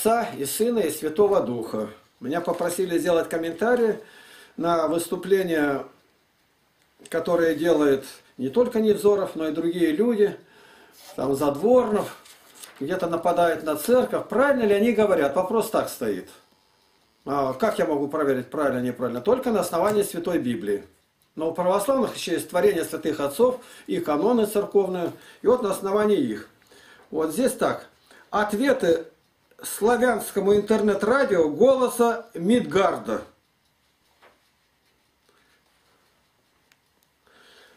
Отца и Сына и Святого Духа. Меня попросили сделать комментарий на выступление, которое делает не только Невзоров, но и другие люди, там Задворнов, где-то нападает на церковь. Правильно ли они говорят? Вопрос так стоит. А как я могу проверить, правильно неправильно? Только на основании Святой Библии. Но у православных еще есть творение святых отцов и каноны церковные. И вот на основании их. Вот здесь так. Ответы славянскому интернет-радио голоса Мидгарда.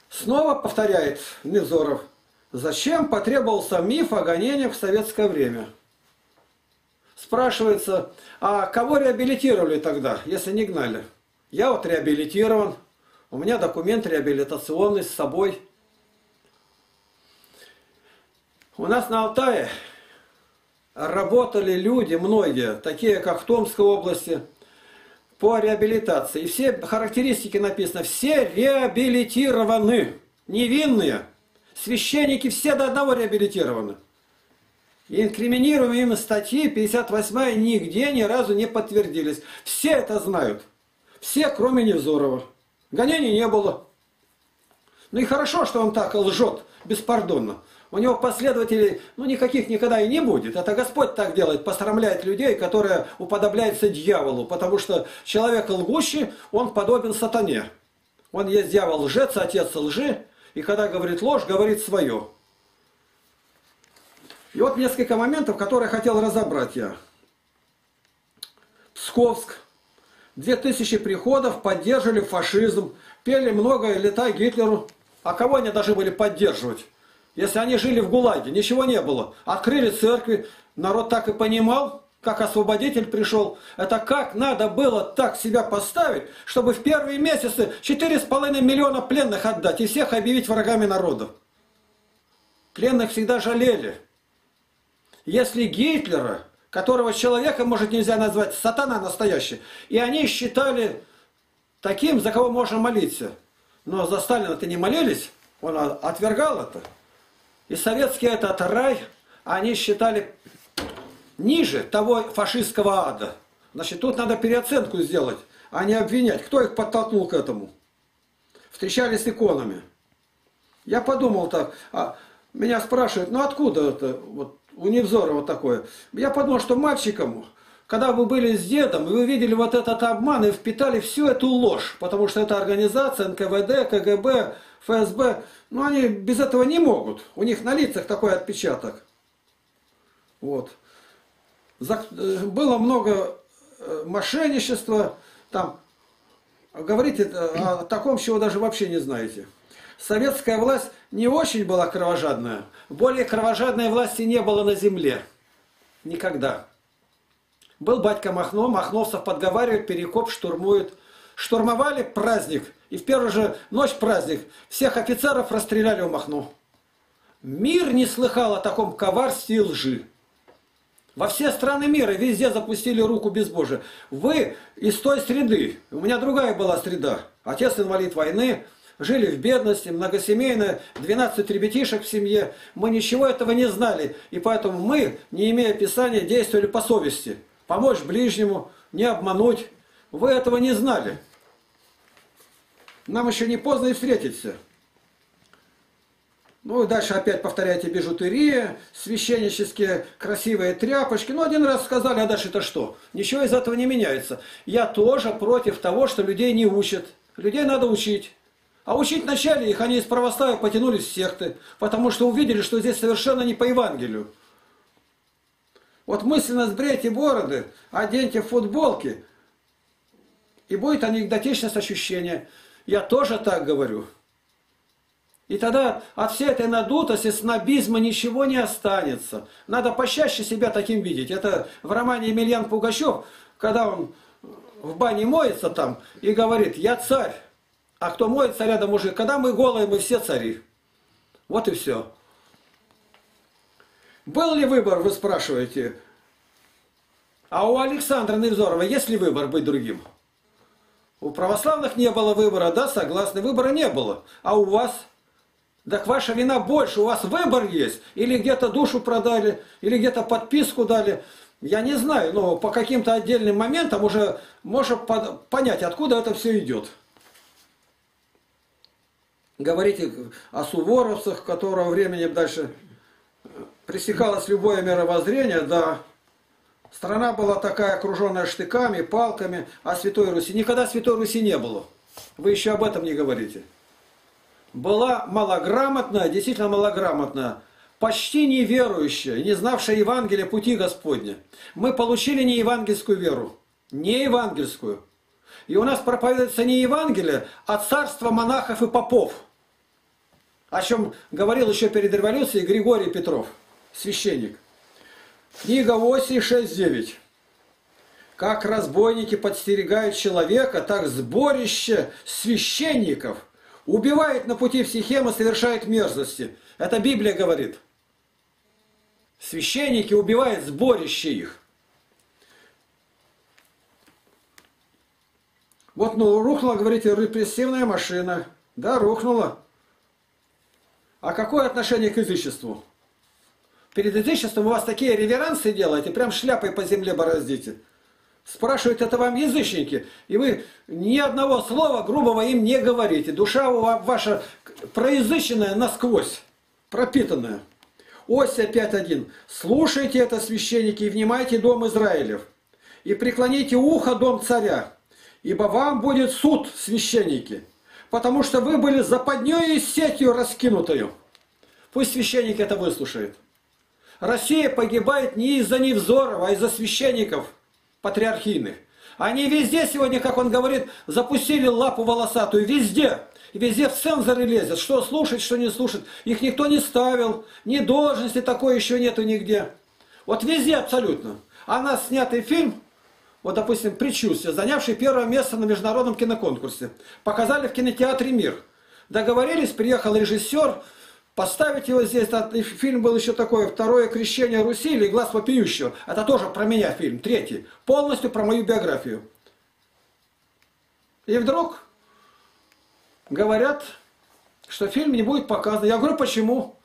Снова повторяет Невзоров, зачем потребовался миф о гонениях в советское время? Спрашивается, а кого реабилитировали тогда, если не гнали? Я вот реабилитирован, у меня документ реабилитационный с собой. У нас на Алтае работали люди, многие, такие как в Томской области, по реабилитации. И все характеристики написаны, все реабилитированы, невинные. Священники все до одного реабилитированы. Инкриминируемые им статьи 58 нигде ни разу не подтвердились. Все это знают. Все, кроме Невзорова. Гонений не было. Ну и хорошо, что он так лжет беспардонно. У него последователей, ну, никаких никогда и не будет. Это Господь так делает, посрамляет людей, которые уподобляются дьяволу. Потому что человек лгущий, он подобен сатане. Он есть дьявол лжец, отец лжи. И когда говорит ложь, говорит свое. И вот несколько моментов, которые хотел разобрать я. Псковск. 2000 приходов поддерживали фашизм, пели много лета Гитлеру. А кого они должны были поддерживать? Если они жили в ГУЛАГе, ничего не было. Открыли церкви, народ так и понимал, как освободитель пришел. Это как надо было так себя поставить, чтобы в первые месяцы 4,5 миллиона пленных отдать и всех объявить врагами народа. Пленных всегда жалели. Если Гитлера, которого человека, может, нельзя назвать, сатана настоящий, и они считали таким, за кого можно молиться. Но за Сталина-то не молились, он отвергал это. И советский этот рай они считали ниже того фашистского ада. Значит, тут надо переоценку сделать, а не обвинять. Кто их подтолкнул к этому? Встречались с иконами. Я подумал так, а меня спрашивают, ну откуда это вот у Невзорова такое? Я подумал, что мальчикам, когда вы были с дедом, и вы видели вот этот обман и впитали всю эту ложь, потому что это организация НКВД, КГБ, ФСБ, ну они без этого не могут. У них на лицах такой отпечаток. Вот. Э, было много э, мошенничества, там, говорите о таком, чего даже вообще не знаете. Советская власть не очень была кровожадная. Более кровожадной власти не было на земле. Никогда. Был батька Махно, Махновцев подговаривает, Перекоп штурмует. Штурмовали праздник – и в первую же ночь праздник всех офицеров расстреляли у Махно. Мир не слыхал о таком коварстве и лжи. Во все страны мира везде запустили руку безбожия. Вы из той среды, у меня другая была среда. Отец инвалид войны, жили в бедности, многосемейная, 12 ребятишек в семье. Мы ничего этого не знали. И поэтому мы, не имея Писания, действовали по совести. Помочь ближнему, не обмануть. Вы этого не знали. Нам еще не поздно и встретиться. Ну и дальше опять повторяйте бижутерия, священнические красивые тряпочки. Ну один раз сказали, а дальше это что? Ничего из этого не меняется. Я тоже против того, что людей не учат. Людей надо учить. А учить вначале их они из православия потянулись в секты, потому что увидели, что здесь совершенно не по Евангелию. Вот мысленно сбрейте бороды, оденьте футболки, и будет анекдотичность ощущения – я тоже так говорю. И тогда от всей этой надутости, снобизма ничего не останется. Надо почаще себя таким видеть. Это в романе Емельян Пугачев, когда он в бане моется там и говорит, я царь. А кто моется рядом мужик? Когда мы голые, мы все цари. Вот и все. Был ли выбор, вы спрашиваете? А у Александра Невзорова есть ли выбор быть другим? У православных не было выбора, да, согласны, выбора не было. А у вас? Так ваша вина больше, у вас выбор есть. Или где-то душу продали, или где-то подписку дали. Я не знаю, но по каким-то отдельным моментам уже можно понять, откуда это все идет. Говорите о суворовцах, которого времени дальше пресекалось любое мировоззрение, да. Страна была такая, окруженная штыками, палками, а Святой Руси. Никогда Святой Руси не было. Вы еще об этом не говорите. Была малограмотная, действительно малограмотная, почти неверующая, не знавшая Евангелия пути Господня. Мы получили не евангельскую веру, не евангельскую. И у нас проповедуется не Евангелие, а царство монахов и попов. О чем говорил еще перед революцией Григорий Петров, священник. Книга 8, 6, 9. Как разбойники подстерегают человека, так сборище священников убивает на пути в Сихема, совершает мерзости. Это Библия говорит. Священники убивают сборище их. Вот, ну, рухнула, говорите, репрессивная машина. Да, рухнула. А какое отношение к язычеству? Перед язычеством у вас такие реверансы делаете, прям шляпой по земле бороздите. Спрашивают, это вам язычники, и вы ни одного слова грубого им не говорите. Душа ваша проязыченная насквозь, пропитанная. Ося 5.1. «Слушайте это, священники, и внимайте дом Израилев, и преклоните ухо дом царя, ибо вам будет суд, священники, потому что вы были западней и сетью раскинутою». Пусть священник это выслушает. Россия погибает не из-за невзоров, а из-за священников патриархийных. Они везде сегодня, как он говорит, запустили лапу волосатую, везде. Везде в цензоры лезет, что слушать, что не слушать. Их никто не ставил, ни должности такой еще нету нигде. Вот везде абсолютно. А нас снятый фильм, вот, допустим, «Предчувствие», занявший первое место на международном киноконкурсе, показали в кинотеатре «Мир». Договорились, приехал режиссер, поставить его здесь. Фильм был еще такой «Второе крещение Руси» или «Глаз вопиющего». Это тоже про меня фильм, третий. Полностью про мою биографию. И вдруг говорят, что фильм не будет показан. Я говорю, почему?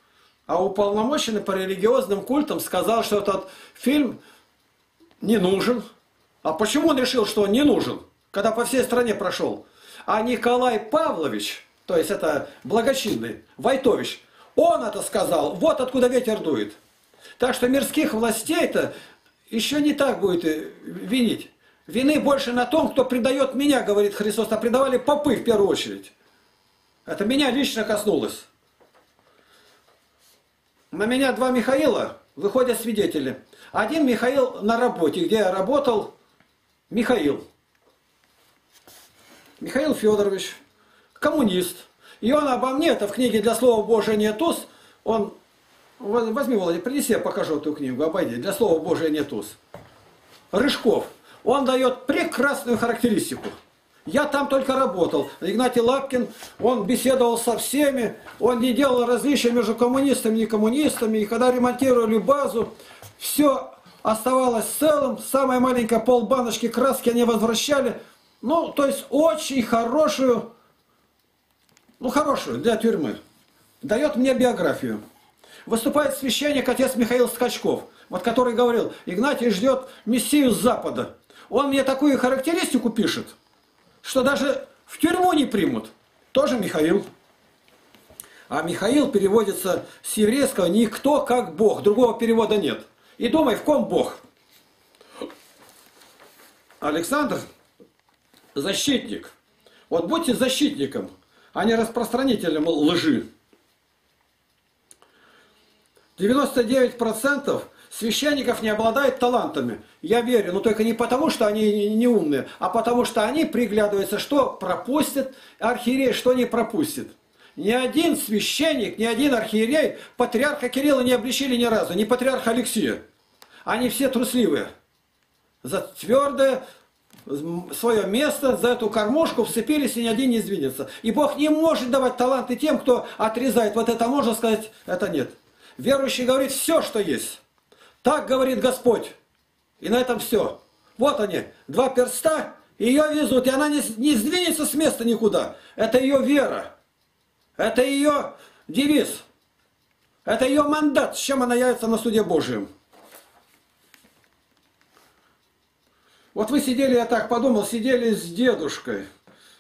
А уполномоченный по религиозным культам сказал, что этот фильм не нужен. А почему он решил, что он не нужен, когда по всей стране прошел? А Николай Павлович, то есть это благочинный, Войтович, он это сказал, вот откуда ветер дует. Так что мирских властей-то еще не так будет винить. Вины больше на том, кто предает меня, говорит Христос, а предавали попы в первую очередь. Это меня лично коснулось. На меня два Михаила выходят свидетели. Один Михаил на работе, где я работал, Михаил. Михаил Федорович, коммунист. И он обо мне, это в книге «Для слова Божия нет уз», он, возьми, Володя, принеси, я покажу эту книгу, обойди, «Для слова Божия нет уз». Рыжков, он дает прекрасную характеристику. Я там только работал. Игнатий Лапкин, он беседовал со всеми, он не делал различия между коммунистами и коммунистами. И когда ремонтировали базу, все оставалось целым. Самая маленькая полбаночки краски они возвращали. Ну, то есть очень хорошую, ну, хорошую для тюрьмы. Дает мне биографию. Выступает священник отец Михаил Скачков, вот который говорил, Игнатий ждет мессию с Запада. Он мне такую характеристику пишет – что даже в тюрьму не примут. Тоже Михаил. А Михаил переводится с еврейского «никто как Бог». Другого перевода нет. И думай, в ком Бог? Александр – защитник. Вот будьте защитником, а не распространителем лжи. 99% священников не обладает талантами. Я верю, но только не потому, что они не умные, а потому, что они приглядываются, что пропустят архиерей, что не пропустит. Ни один священник, ни один архиерей патриарха Кирилла не обличили ни разу, ни патриарха Алексея. Они все трусливые. За твердое свое место, за эту кормушку вцепились, и ни один не сдвинется. И Бог не может давать таланты тем, кто отрезает. Вот это можно сказать, это нет. Верующий говорит все, что есть. Так говорит Господь. И на этом все. Вот они, два перста, ее везут, и она не, не сдвинется с места никуда. Это ее вера. Это ее девиз. Это ее мандат, с чем она явится на суде Божьем. Вот вы сидели, я так подумал, сидели с дедушкой.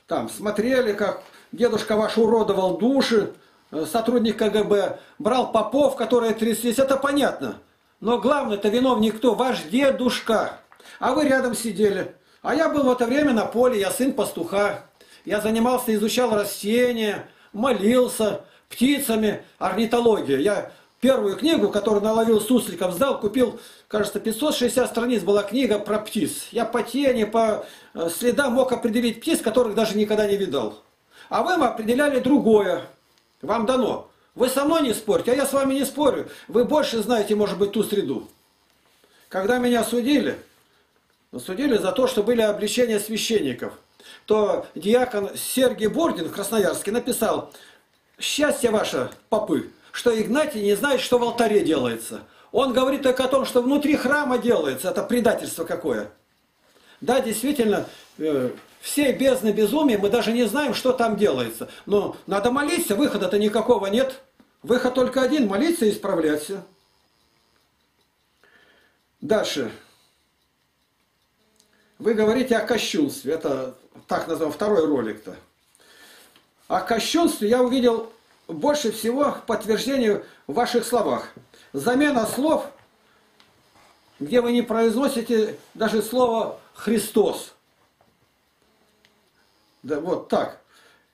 Там смотрели, как дедушка ваш уродовал души, э, сотрудник КГБ, брал попов, которые тряслись. Это понятно. Но главное-то виновник кто? Ваш дедушка. А вы рядом сидели. А я был в это время на поле, я сын пастуха. Я занимался, изучал растения, молился, птицами, орнитология. Я первую книгу, которую наловил сусликов, сдал, купил, кажется, 560 страниц была книга про птиц. Я по тени, по э, следам мог определить птиц, которых даже никогда не видал. А вы определяли другое. Вам дано. Вы со мной не спорьте, а я с вами не спорю. Вы больше знаете, может быть, ту среду. Когда меня судили, судили за то, что были обличения священников, то диакон Сергей Бордин в Красноярске написал, «Счастье ваше, попы, что Игнатий не знает, что в алтаре делается. Он говорит только о том, что внутри храма делается. Это предательство какое. Да, действительно, э, все бездны безумия, мы даже не знаем, что там делается. Но надо молиться, выхода-то никакого нет. Выход только один, молиться и исправляться. Дальше. Вы говорите о кощунстве. Это так называем второй ролик-то. О кощунстве я увидел больше всего подтверждение в ваших словах. Замена слов, где вы не произносите даже слово «Христос». Да вот так.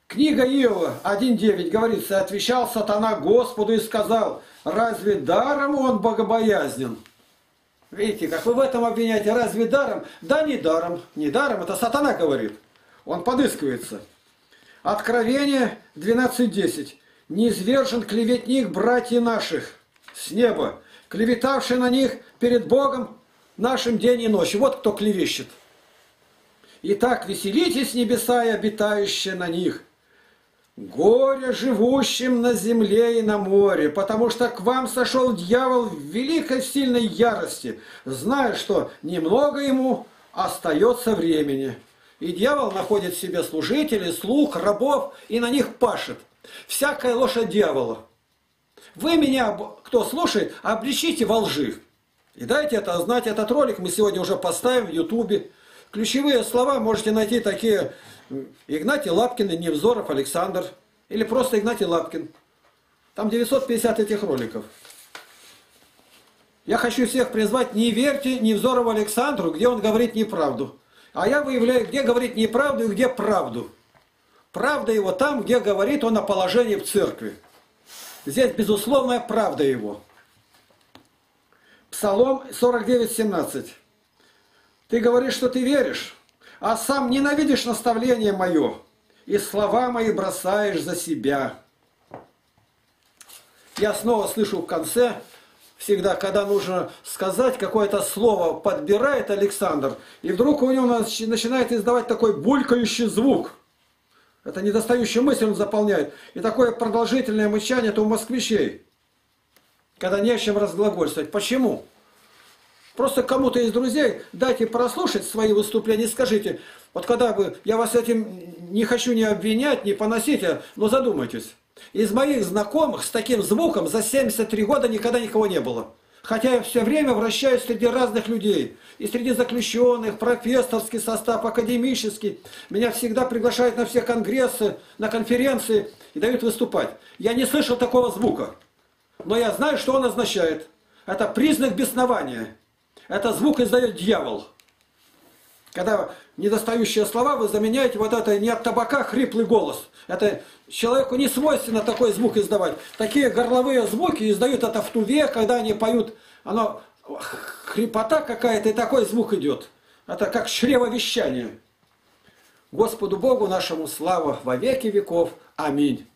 Книга Иова 1.9 говорится, отвечал сатана Господу и сказал, разве даром он богобоязнен? Видите, как вы в этом обвиняете, разве даром? Да не даром, не даром, это сатана говорит. Он подыскивается. Откровение 12.10 низвержен клеветник братьев наших с неба, клеветавший на них перед Богом нашим день и ночь. Вот кто клевещет. Итак, веселитесь, небеса и обитающие на них. Горе живущим на земле и на море, потому что к вам сошел дьявол в великой сильной ярости, зная, что немного ему остается времени. И дьявол находит в себе служителей, слуг, рабов и на них пашет – Всякая лошадь дьявола. Вы меня, кто слушает, обличите во лжи. И дайте это знать. Этот ролик мы сегодня уже поставим в Ютубе. Ключевые слова можете найти такие. Игнатий Лапкин и Невзоров Александр. Или просто Игнатий Лапкин. Там 950 этих роликов. Я хочу всех призвать, не верьте Невзорову Александру, где он говорит неправду. А я выявляю, где говорит неправду и где правду. Правда его там, где говорит он о положении в церкви. Здесь безусловная правда его. Псалом 49:17. Ты говоришь, что ты веришь, а сам ненавидишь наставление мое, и слова мои бросаешь за себя. Я снова слышу в конце, всегда, когда нужно сказать какое-то слово, подбирает Александр, и вдруг у него начинает издавать такой булькающий звук – это недостающую мысль он заполняет. И такое продолжительное мычание это у москвичей. Когда не о чем разглагольствовать. Почему? Просто кому-то из друзей дайте прослушать свои выступления и скажите, вот когда вы, я вас этим не хочу не обвинять, не поносить, а, но задумайтесь. Из моих знакомых с таким звуком за 73 года никогда никого не было. Хотя я все время вращаюсь среди разных людей. И среди заключенных, профессорский состав, академический. Меня всегда приглашают на все конгрессы, на конференции и дают выступать. Я не слышал такого звука. Но я знаю, что он означает. Это признак беснования. Это звук издает дьявол. Когда недостающие слова вы заменяете вот это не от табака хриплый голос. Это человеку не свойственно такой звук издавать. Такие горловые звуки издают это в туве, когда они поют. Оно хрипота какая-то и такой звук идет. Это как чревовещание. Господу Богу нашему слава во веки веков. Аминь.